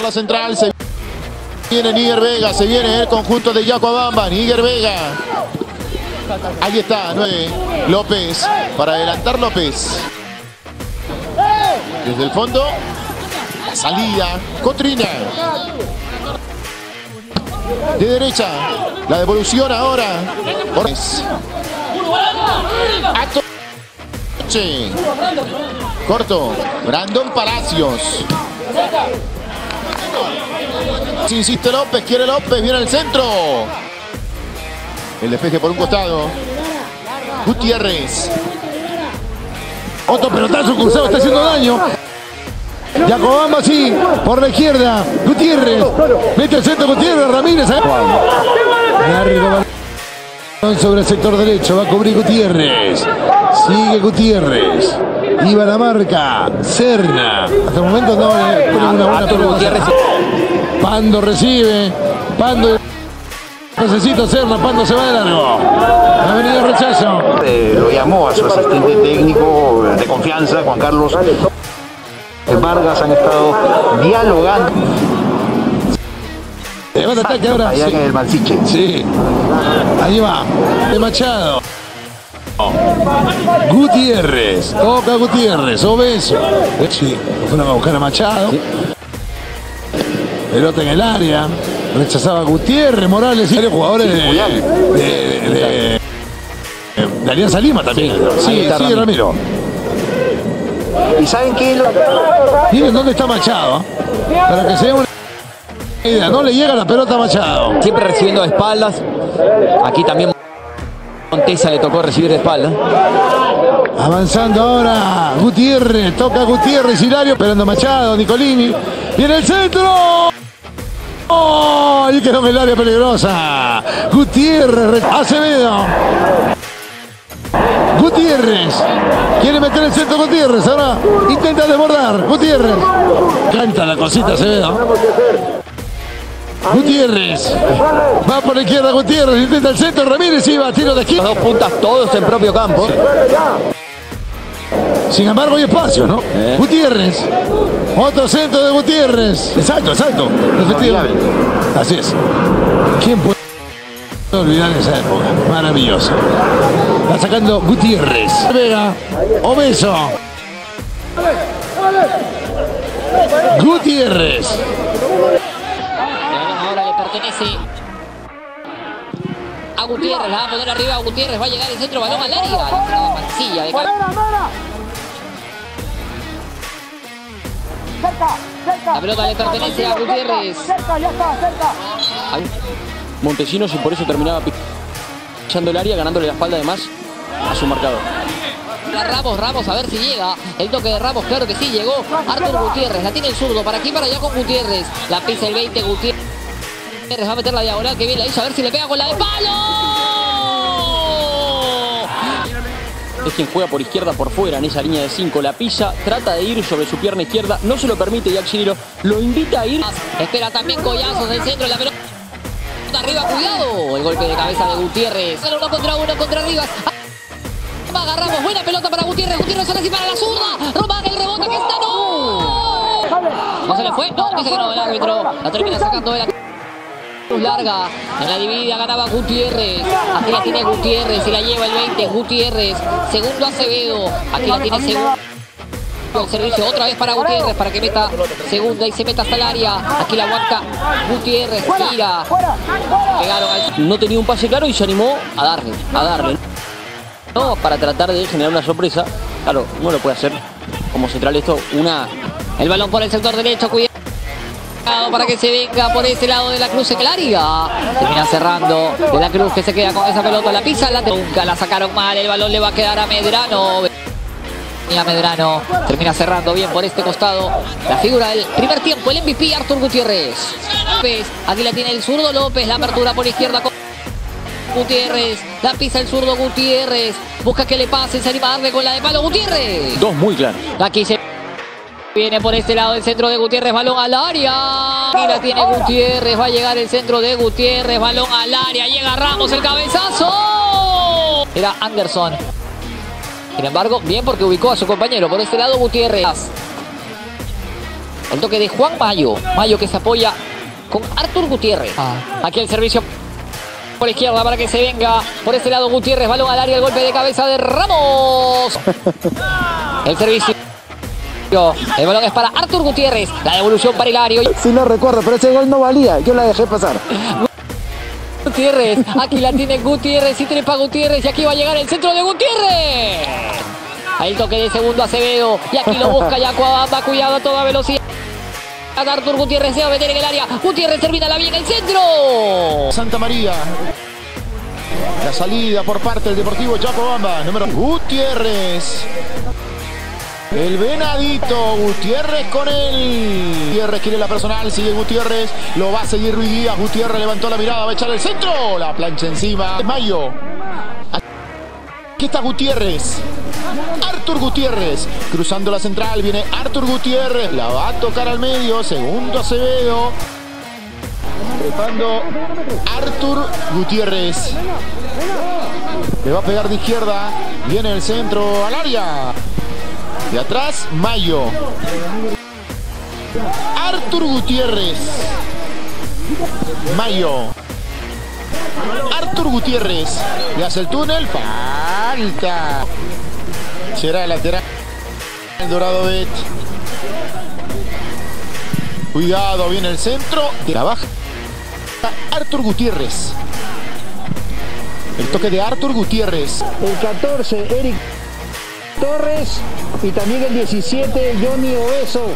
la central. Se viene Níger Vega. Se viene el conjunto de Yacobamba. Níger Vega. Ahí está, 9. López. Para adelantar López. Desde el fondo. Salida. Cotrina. De derecha. La devolución ahora. Atoche. Corto. Brandon Palacios. Insiste López. Quiere López. Viene al centro. El despeje por un costado. Gutiérrez. Otro pelotazo cruzado está haciendo daño. Yacobamba sí, por la izquierda. Gutiérrez. Mete el centro Gutiérrez. Ramírez. ¿eh? Sobre el sector derecho. Va a cubrir Gutiérrez. Sigue Gutiérrez. La marca. Serna. Hasta el momento no eh, tiene una buena pelota. Pando recibe. Pando. Necesita Serna. Pando se va de largo. Ha venido el rechazo. Eh, lo llamó a su asistente técnico de confianza, Juan Carlos Vargas, han estado dialogando Levanta ataque ahora. allá Sí. en el Mansiche. Sí. Ahí va. De Machado. Gutiérrez. Toca Gutiérrez. Obeso. Sí. Lo fueron a buscar a Machado. Pelota en el área. Rechazaba Gutiérrez, Morales y varios jugadores de, de, de- de Alianza Lima también. Sí, sí, Ramiro. ¿Y saben qué? Lo- Miren dónde está Machado. Para que se den una idea. No le llega la pelota a Machado. Siempre recibiendo de espaldas. Aquí también Montesa le tocó recibir de espaldas. Avanzando ahora Gutiérrez, toca Gutiérrez, Hilario, esperando Machado, Nicolini. Viene el centro. ¡Oh! Ahí quedó en el área peligrosa. Gutiérrez, re- Acevedo. Gutiérrez. Quiere meter el centro Gutiérrez. Ahora intenta desbordar. Gutiérrez. Canta la cosita Acevedo. Gutiérrez. Va por la izquierda Gutiérrez. Intenta el centro. Ramírez iba. Tiro de Los esquina. dos puntas todos en propio campo. Sin embargo, hay espacio, ¿no? Eh. Gutiérrez. Otro centro de Gutiérrez. Exacto, exacto. Efectivamente. Así es. ¿Quién puede olvidar esa época? Maravilloso. Va sacando Gutiérrez. Vega. Obeso. Gutiérrez. Pertenece a Gutiérrez, la va a poner arriba a Gutiérrez, va a llegar el centro, balón al área. La entrada de Cal- La pelota le pertenece a Gutiérrez. Ahí. Montesinos y por eso terminaba echando el área, ganándole la espalda además a su marcador. Ramos, Ramos, a ver si llega. El toque de Ramos, claro que sí, llegó. Artur Gutiérrez, la tiene el zurdo. Para aquí, para allá con Gutiérrez. La pisa el 20, Gutiérrez. Va a meter la diagonal, que bien la hizo. A ver si le pega con la de palo. Es quien juega por izquierda por fuera en esa línea de 5. La pisa, trata de ir sobre su pierna izquierda, no se lo permite Jack lo invita a ir. Espera también Collazos del centro, la pelota arriba, cuidado. El golpe de cabeza de Gutiérrez. Sale uno contra uno contra Rivas. Agarramos, buena pelota para Gutiérrez. Gutiérrez ahora sí para la zurda. Roba el rebote que está, no. No se le fue, no, dice que no, el árbitro. La termina sacando de la larga. En la dividida ganaba Gutiérrez. Aquí la tiene Gutiérrez y la lleva el 20. Gutiérrez. Segundo Acevedo. Aquí la tiene segundo. El servicio otra vez para Gutiérrez para que meta segunda y se meta hasta el área. Aquí la aguanta Gutiérrez. Gira. Pegaron No tenía un pase claro y se animó a darle, a darle. No, para tratar de generar una sorpresa. Claro, no lo puede hacer como central esto, una El balón por el sector derecho, cuidado para que se venga por ese lado de la cruz en el área. Termina cerrando de la cruz que se queda con esa pelota. La pisa, la nunca la sacaron mal. El balón le va a quedar a Medrano. Y a Medrano termina cerrando bien por este costado. La figura del primer tiempo, el MVP Artur Gutiérrez. López, aquí la tiene el zurdo López, la apertura por izquierda con Gutiérrez, la pisa el zurdo Gutiérrez, busca que le pase, se anima a darle con la de palo Gutiérrez. dos muy claros. Aquí se viene por este lado el centro de Gutiérrez, balón al área. Aquí la tiene Gutiérrez, va a llegar el centro de Gutiérrez, balón al área, llega Ramos, el cabezazo. Era Anderson. Sin embargo, bien porque ubicó a su compañero. Por este lado Gutiérrez. El toque de Juan Mayo. Mayo que se apoya con Artur Gutiérrez. Aquí el servicio por izquierda para que se venga por ese lado Gutiérrez, balón al área, el golpe de cabeza de Ramos. El servicio. El balón es para Artur Gutiérrez. La devolución para Hilario. Sí lo recuerdo, pero ese gol no valía. Yo la dejé pasar. Gutiérrez. Aquí la tiene Gutiérrez y trepa Gutiérrez. Y aquí va a llegar el centro de Gutiérrez. Ahí el toque de segundo Acevedo. Y aquí lo busca Yacuabamba. Cuidado a toda velocidad. Artur Gutiérrez se va a meter en el área. Gutiérrez termina la bien el centro. Santa María. La salida por parte del Deportivo Chacobamba. Número Gutiérrez. El Venadito, Gutiérrez con él. Gutiérrez quiere la personal, sigue Gutiérrez. Lo va a seguir Ruiz Díaz. Gutiérrez levantó la mirada, va a echar el centro. La plancha encima. Mayo. Aquí está Gutiérrez. Artur Gutiérrez. Cruzando la central viene Artur Gutiérrez. La va a tocar al medio. Segundo Acevedo. Trepando Artur Gutiérrez. Le va a pegar de izquierda. Viene el centro al área. De atrás, Mayo. Artur Gutiérrez. Mayo. Artur Gutiérrez. Le hace el túnel. Falta. Será el lateral. El Dorado Bet. Cuidado, viene el centro. La baja. Artur Gutiérrez. El toque de Artur Gutiérrez. El 14, Eric Torres. Y también el 17, Johnny Obeso.